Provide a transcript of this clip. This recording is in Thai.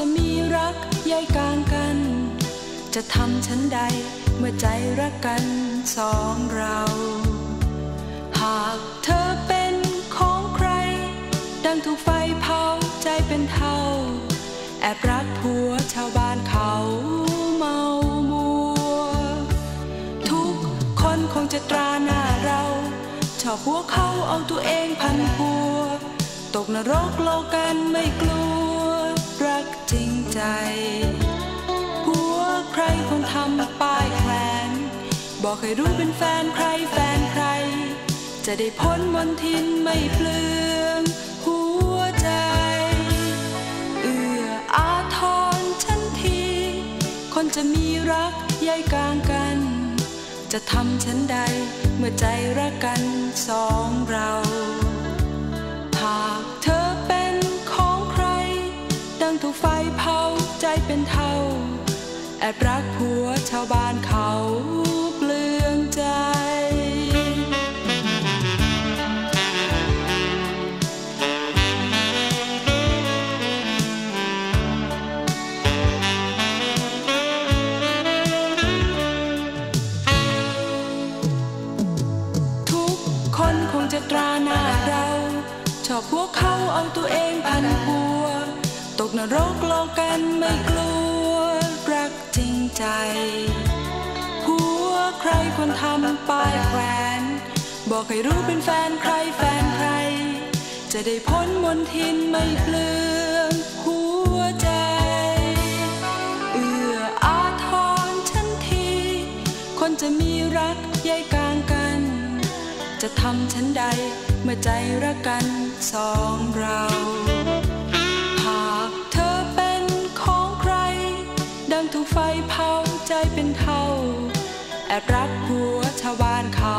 จะมีรักใยกลางกัน จะทำชั้นใดเมื่อใจรักกันสองเรา หากเธอเป็นของใคร ดังถูกไฟเผาใจเป็นเท่า แอบรักผัวชาวบ้านเขาเมามัว ทุกคนคงจะตราหน้าเราชอบหัวเขาเอาตัวเองพันหัว ตกนรกโลกันไม่กลัว กจริงใจผัวใครคงทำป้ายแขวนบอกให้รู้เป็นแฟนใครแฟนใคร จะได้พ้นมนทินไม่เปลืองหัวใจ เอื้ออาทรฉันที คนจะมีรักใยกลางกัน จะทำฉันใดเมื่อใจรักกันสองเรา เป็นเท่า แอบรักผัวชาวบ้านเขาเปลืองใจ ทุกคนคงจะตราหน้าเรา ชอบพวกเขาเอาตัวเองพันพัวต กนรกโลกกันไม่กลัวรักจริงใจผัวใครควรทำป้ายแขวน บอกให้รู้เป็นแฟนใครแฟนใคร จะได้พ้นมนทินไม่เปลืองหัวใจเอื้ออาทรฉันที คนจะมีรักใยกลางกัน จะทำฉันใดเมื่อใจรักกันสองเรา ไฟเผาใจเป็นเท่าแอบรักผัวชาวบ้านเขา